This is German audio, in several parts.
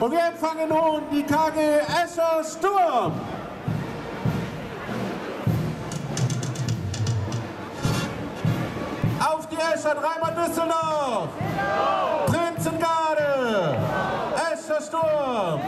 Und wir empfangen nun die KG Escher Sturm. Auf die Escher, dreimal Düsseldorf. Prinzengarde. Escher Sturm.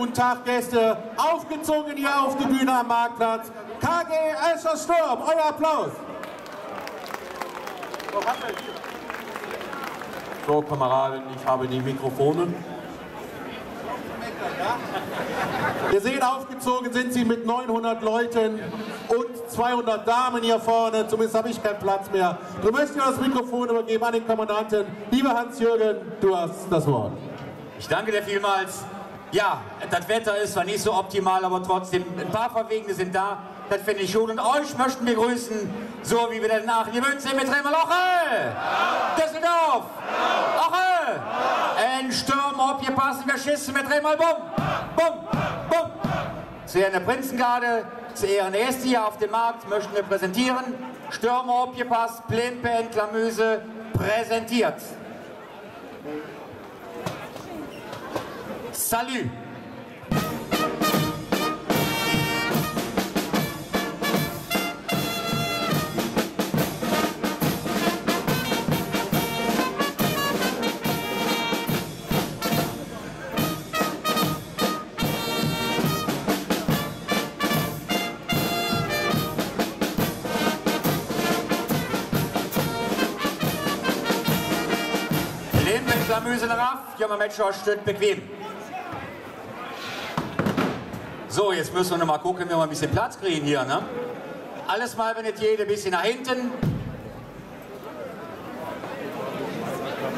Guten Tag, Gäste. Aufgezogen hier auf die Bühne am Marktplatz. KG Escher Sturm, euer Applaus. So, Kameraden, ich habe die Mikrofone. Wir sehen, aufgezogen sind sie mit 900 Leuten und 200 Damen hier vorne. Zumindest habe ich keinen Platz mehr. Du möchtest das Mikrofon übergeben an den Kommandanten. Lieber Hans-Jürgen, du hast das Wort. Ich danke dir vielmals. Ja, das Wetter ist zwar nicht so optimal, aber trotzdem, ein paar Verwegene sind da. Das finde ich gut. Und euch möchten wir grüßen, so wie wir den Aachen gewöhnt sind mit Tremoloche, Düsseldorf, Oche, ein Sturm, ob ihr passen, wir schießen mit bumm, bumm, bumm. Zu Ehren der Prinzengarde, zu Ehren der Gäste hier auf dem Markt möchten wir präsentieren. Stürmer, passt, Plimpe, Entlamöse, präsentiert. Salut Leben mit Lamüse Raff, Junge Matcher steht bequem. So, jetzt müssen wir noch mal gucken, wie wir ein bisschen Platz kriegen hier. Ne? Alles mal, wenn nicht jede ein bisschen nach hinten.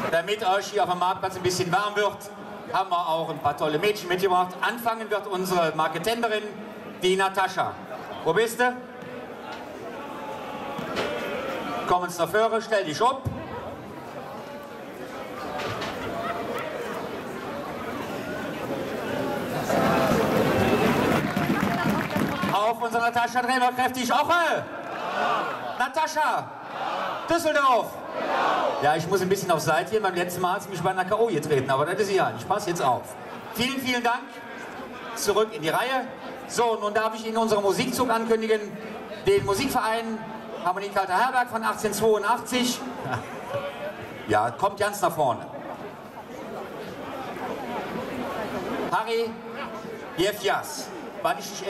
Damit euch hier auf dem Marktplatz ein bisschen warm wird, haben wir auch ein paar tolle Mädchen mitgebracht. Anfangen wird unsere Marketenderin, die Natascha. Wo bist du? Komm uns nach vorne, stell dich ab. Auf unsere Natascha wir kräftig. Oche! Natascha! Düsseldorf! Ja, ich muss ein bisschen auf Seite gehen. Beim letzten Mal hat sie mich bei einer K.O. getreten, aber das ist ja. Ich passe jetzt auf. Vielen, vielen Dank. Zurück in die Reihe. So, nun darf ich Ihnen unseren Musikzug ankündigen. Den Musikverein Harmoniekalter Herberg von 1882. Ja, kommt ganz nach vorne. Harry Jefjas, wann ich dich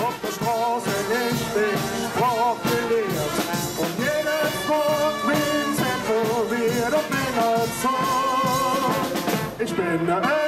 Auf der Straße ich bin Sprach gelehrt und jedes Wort bin tätowiert und bin erzogen. Ich bin der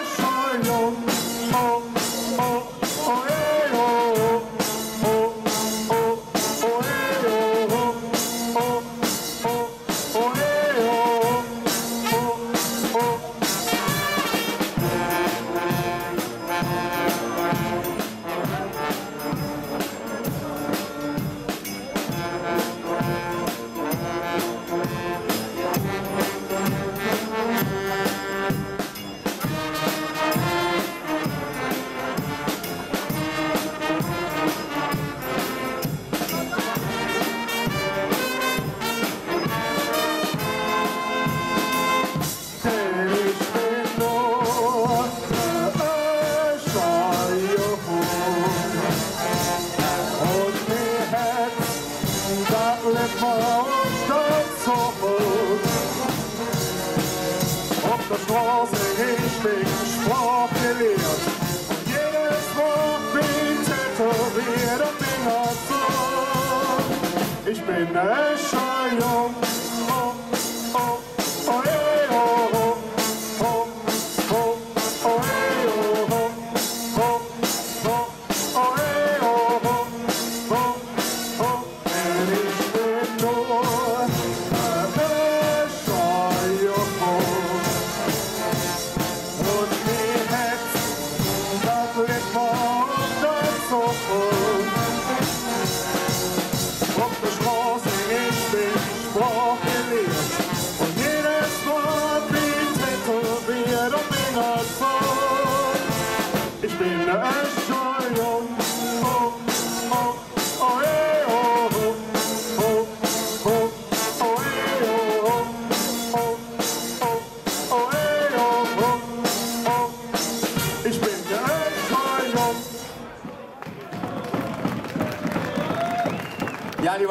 erzogen. Ich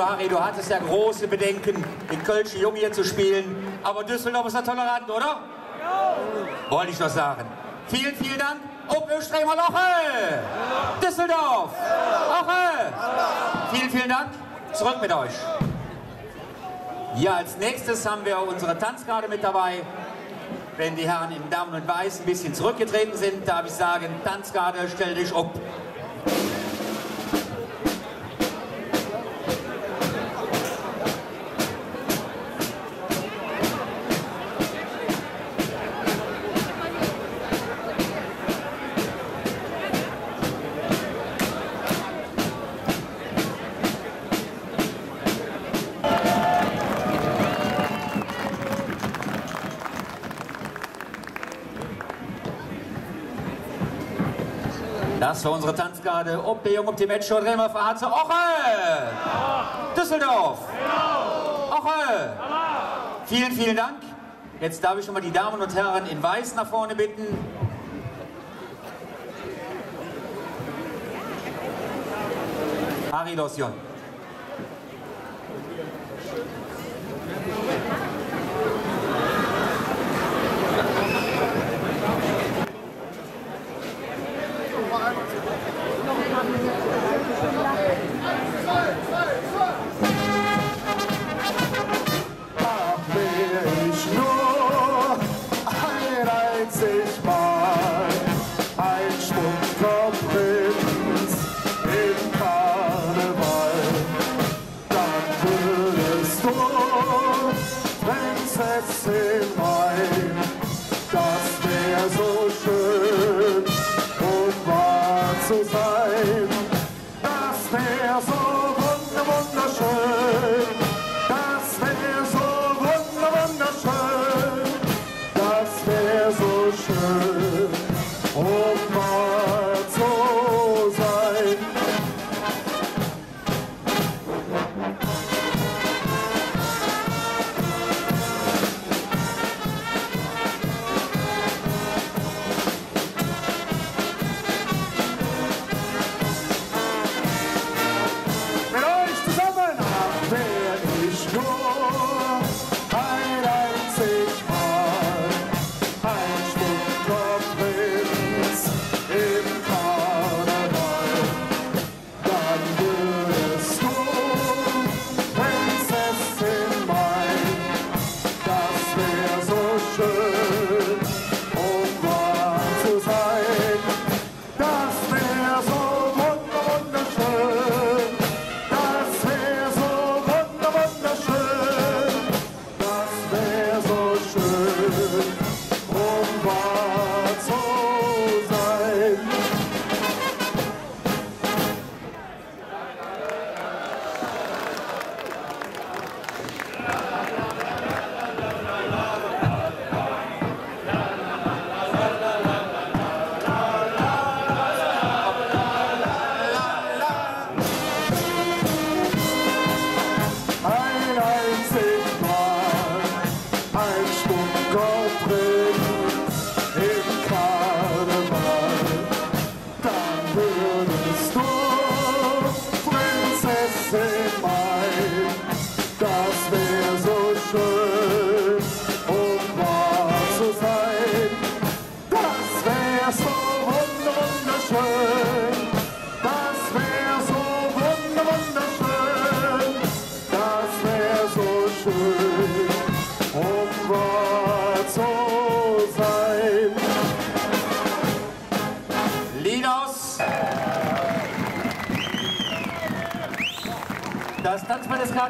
Harry, du hattest ja große Bedenken, den Kölschen Jungen hier zu spielen. Aber Düsseldorf ist ja tolerant, oder? Ja. Wollte ich doch sagen. Vielen, vielen Dank. Ob Östremer Loche! Düsseldorf! Loche! Vielen, vielen Dank. Zurück mit euch. Ja, als nächstes haben wir unsere Tanzgarde mit dabei. Wenn die Herren in Damen und Weiß ein bisschen zurückgetreten sind, darf ich sagen, Tanzgarde, stell dich ob. Das war unsere Tanzgarde. Ob der Jung, ob die Match und Bremer für HC Oche. Düsseldorf. Oche. Vielen, vielen Dank. Jetzt darf ich schon mal die Damen und Herren in Weiß nach vorne bitten. Harry Losion.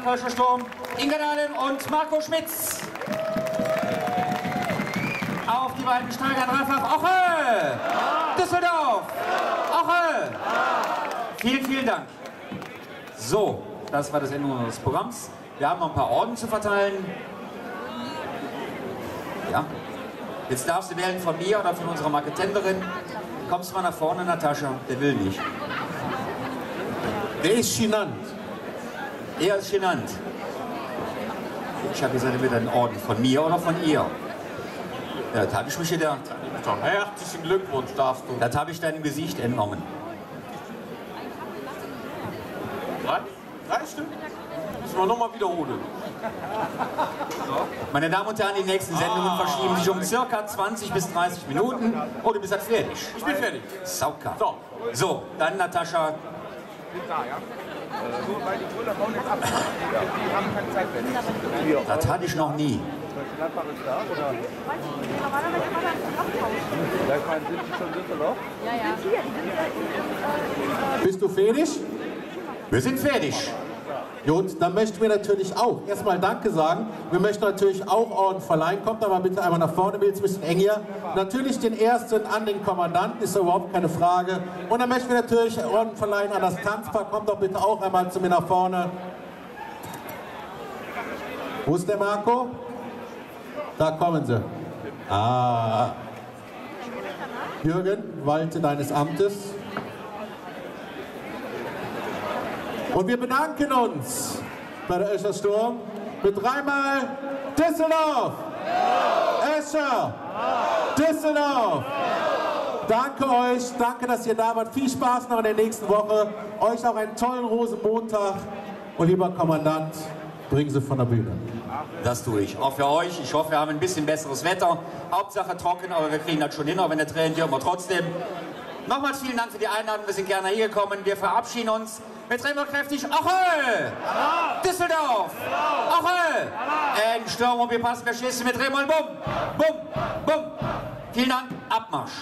Tanzband des Karlsruher Sturm, Inga Dahlen und Marco Schmitz. Auf die beiden Steigern Ralf Oche. Düsseldorf. Oche. Vielen, vielen Dank. So, das war das Ende unseres Programms. Wir haben noch ein paar Orden zu verteilen. Ja. Jetzt darfst du wählen von mir oder von unserer Marketenderin. Kommst mal nach vorne, Natascha. Der will nicht. Der ist genannt. Er ist genannt. Ich habe gesagt, er wird einen Orden von mir oder von ihr. Ja, das habe ich mich gedacht. Herzlichen Glückwunsch darfst du. Das habe ich deinem Gesicht entnommen. Was? Drei stimmt. Müssen wir nochmal wiederholen. Meine Damen und Herren, die nächsten Sendungen verschieben sich um circa 20 bis 30 Minuten. Oh, du bist halt fertig. Ich bin fertig. Sauka. So. So, dann Natascha. Weil die Gründer bauen jetzt ab. Die haben keine Zeit mehr. Das hatte ich noch nie. Gladbach ist da, oder? Normalerweise immer dann zum Nachthaus. Ja, ich meine, sind die schon Düsseldorf? Ja, ja. Sind ja Bist du fertig? Wir sind fertig. Gut, dann möchten wir natürlich auch erstmal Danke sagen. Wir möchten natürlich auch Orden verleihen. Kommt aber bitte einmal nach vorne, Bild ein bisschen eng hier. Natürlich den ersten an den Kommandanten, ist überhaupt keine Frage. Und dann möchten wir natürlich Orden verleihen an das Tanzpaar. Kommt doch bitte auch einmal zu mir nach vorne. Wo ist der Marco? Da kommen sie. Ah. Jürgen, walte deines Amtes. Und wir bedanken uns bei der Escher Sturm mit dreimal Düsseldorf. Escher. Düsseldorf. Danke euch, danke, dass ihr da wart. Viel Spaß noch in der nächsten Woche. Euch auch einen tollen Rosenmontag. Und lieber Kommandant, bringen Sie von der Bühne. Das tue ich. Auch für euch. Ich hoffe, wir haben ein bisschen besseres Wetter. Hauptsache trocken, aber wir kriegen das schon hin, auch wenn der Tränen dürfen wir trotzdem. Nochmals vielen Dank für die Einladung. Wir sind gerne hier gekommen. Wir verabschieden uns. Jetzt drehen wir kräftig. Achel! Düsseldorf! Achel! Ein Sturm und wir passen. Wir schießen mit Drehmoll. Bumm! Bumm! Bumm! Vielen Dank. Abmarsch!